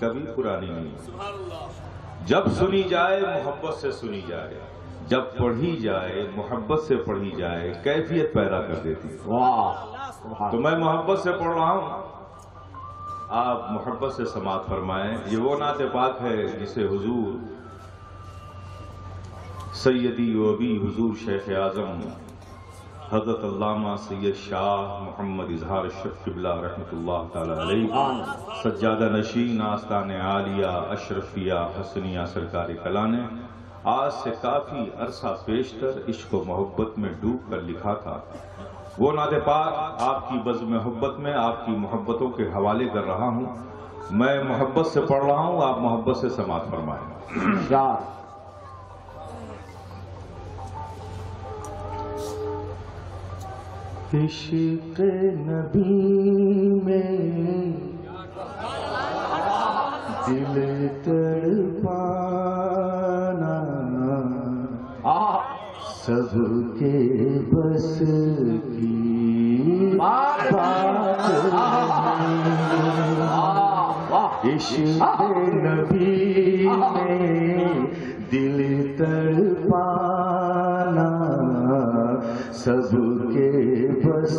کبھی پرانی نہیں جب سنی جائے محبت سے سنی جائے۔ جب پڑھی جائے محبت سے پڑھی جائے کیفیت پیدا کر دیتی۔ واہ تو میں محبت سے پڑھ رہا ہوں۔ آپ محبت سے سماعت فرمائیں۔ یہ وہ نعت پاک ہے جسے حضور سیدی و ابی حضور شیخ اعظم حضرت علامہ سید شاہ محمد اظہار شف قبلہ رحمۃ اللہ تعالی علیہ سجادہ نشین آستان عالیہ اشرفیہ حسنیہ سرکاری کلا نے آج سے کافی عرصہ پیشتر عشق و محبت میں ڈوب کر لکھا تھا۔ وہ ناد پاک آپ کی بز محبت میں آپ کی محبتوں کے حوالے کر رہا ہوں۔ میں محبت سے پڑھ رہا ہوں آپ محبت سے سماعت فرمائیں۔ عشق نبی میں دل تڑپانا سب کے بس کی بات عشق نبی میں دل تڑپانا سب کے بس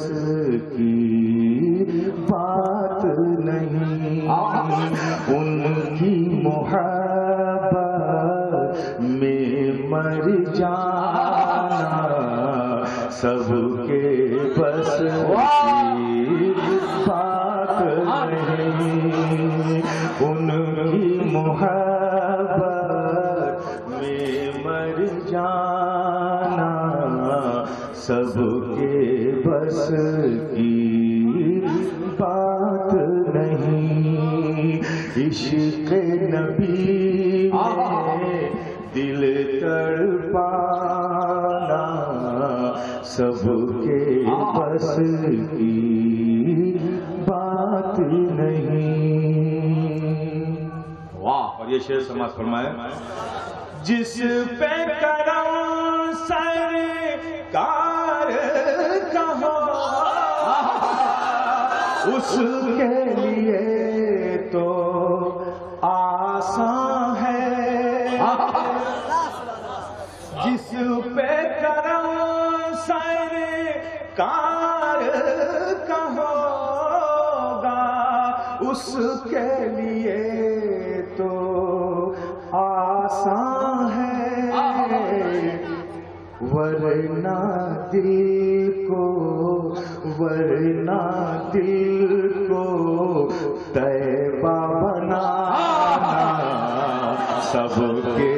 کی بات نہیں۔ ان کی محبت میں مر جانا سب کے بس کی بات نہیں۔ ان کی محبت میں مر جانا سب کے بس کی بات نہیں۔ عشق نبی میں دل تڑپانا سب کے بس کی بات نہیں۔ واہ، اور یہ شعر سماعت فرمائے۔ جس پہ کرم سرکار کہو اس کے لیے تو آسان ہے۔ جس پہ کرم سرکار کہو گا، اس کے لیے تو آسان ہے۔ ورنہ دل ورنہ دل کو تیبہ بنانا سب کے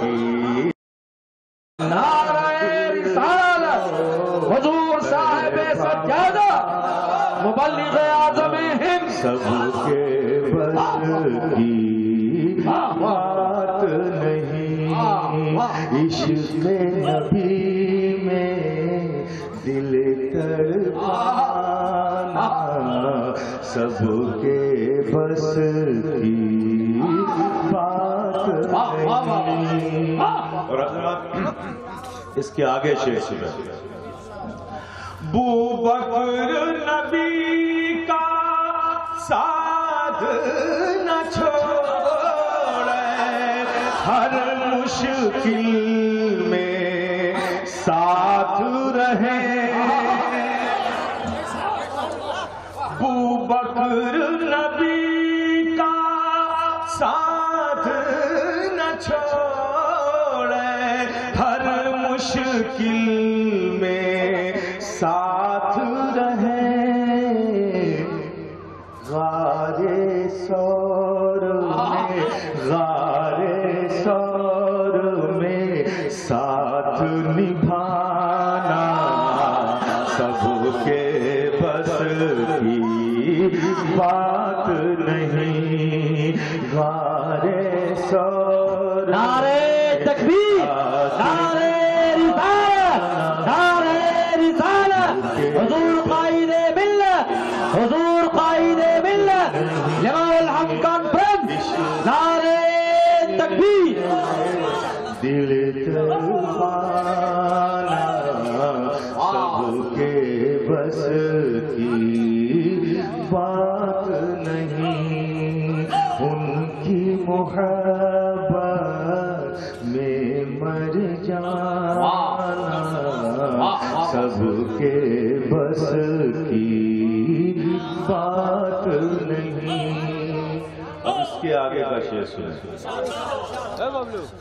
کی نعرہ رسالت حضور صاحب سجادہ مبلغ اعظم ہند۔ سب کے بس کی بات نہیں عشق نبی۔ سب کے بس کی بات اور اس کے آگے شیخ سنیں بو بکر نبی کا ساتھ نہ چھوڑے ہر مشکل ساتھ نہ چھوڑے تکبیر کے بس کی بات نہیں۔ اب اس کے آگے کا شعر سنیں۔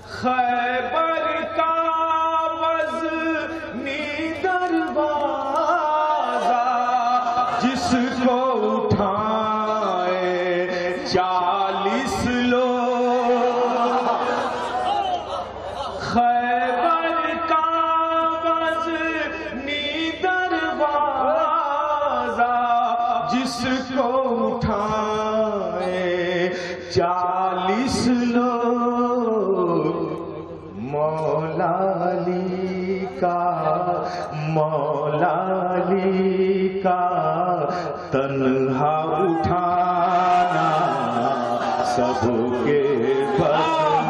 خیبر کا وزنی دروازہ جس کو اٹھائے چالیس علی کا مولا علی کا تنہا اٹھانا سب کے بس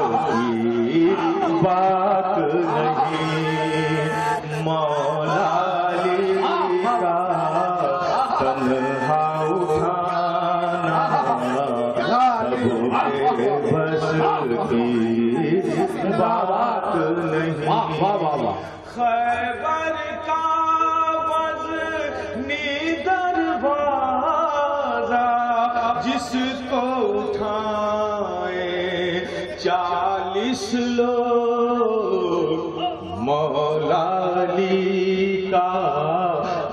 مولا علی کا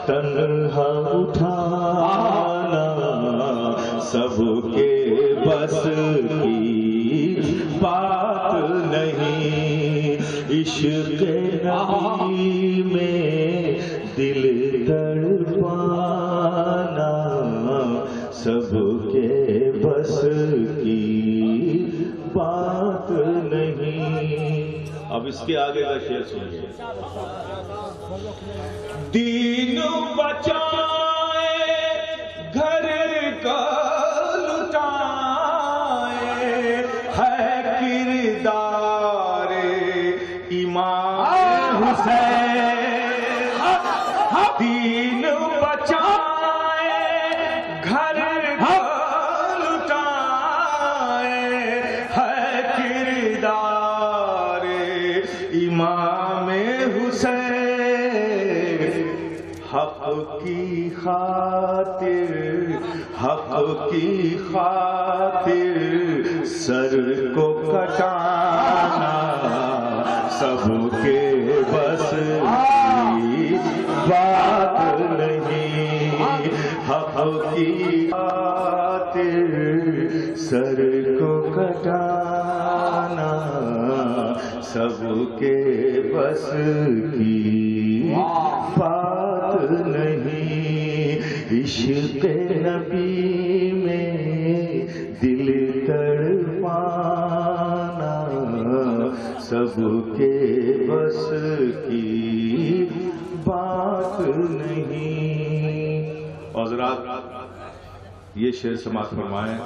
تنہا اٹھانا، سب کے بس کی بات نہیں، عشق نبی میں دل تڑپانا، سب کے بس کی اب اس کے آگے کا شعر سنیے۔ دین بچائے، گھر کا لٹائے، ہے کردار ایمان حسین۔ کی خاطر حق کی خاطر سر کو کٹانا سب کے بس کی بات نہیں۔ حق کی خاطر سر کو کٹانا سب کے بس کی بات نہیں۔ عشق نبی میں دل تڑپانا سب کے بس کی بات نہیں۔ حضرات یہ شعر سماعت فرمائیں۔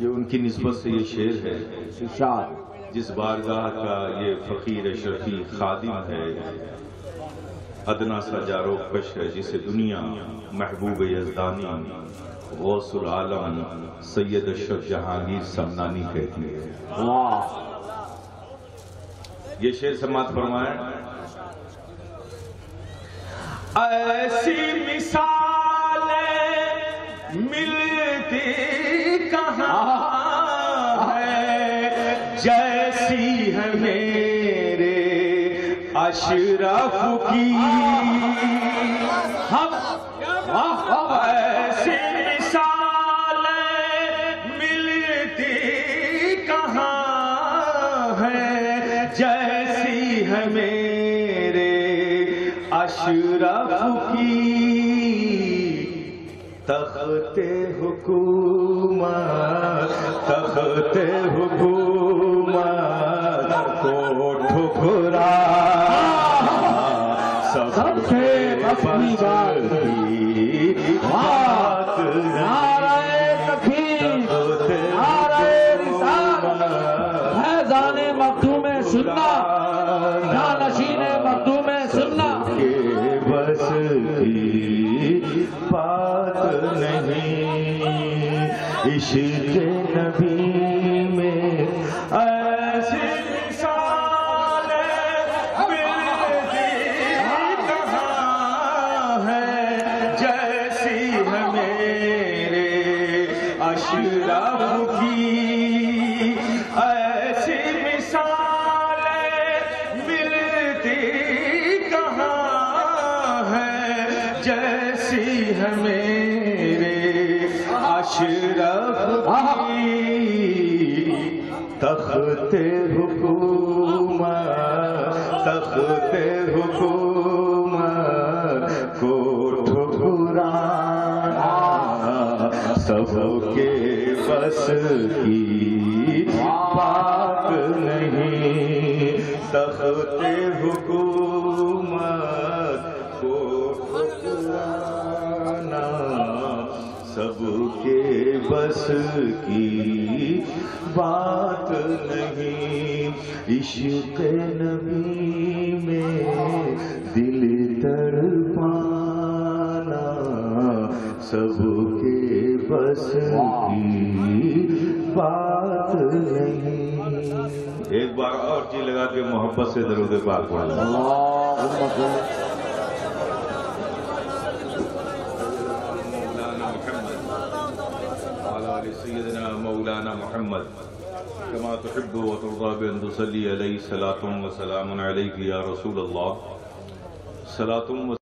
یہ ان کی نسبت سے یہ شعر ہے۔ جس بارگاہ کا یہ فقیر اشرفی خادم ہے۔ ادنا سا جارو کش ہے جسے دنیا محبوب یزدانی غوث العالم سید اشرف جہانگیر سمنانی کہتی ہے۔ یہ شعر سماعت فرمائیں۔ ایسی مثالیں ملتی کہاں؟ اشرف کی ہم ایسی مثالیں ملتی کہاں ہے جیسی ہے میرے اشرف کی تخت حکومت تخت حکومت کو ٹھکرا سب سے اپنی بات کی بات نعرہ تکبیر نعرہ رسالت فیضان مخدوم سننا جانشین مخدوم سننا کے بس کی بات نہیں عشق نبی اشرف کی ایسی مثال ملتی کہاں ہے جیسی ہے میرے اشرف کی تخت حکومت تخت حکومت سب کے بس کی بات نہیں۔ تخت حکومت کو ٹھکرانا سب کے بس کی بات نہیں۔ عشق نبی بات نہیں ایک بار اور جی لگا کے محبت سے درود پاک پڑھ لیں۔ اللهم صل مولانا محمد مولانا محمد كما تحب وترضى بأن تصلي عليه صلاة وسلام عليك يا رسول الله صلاة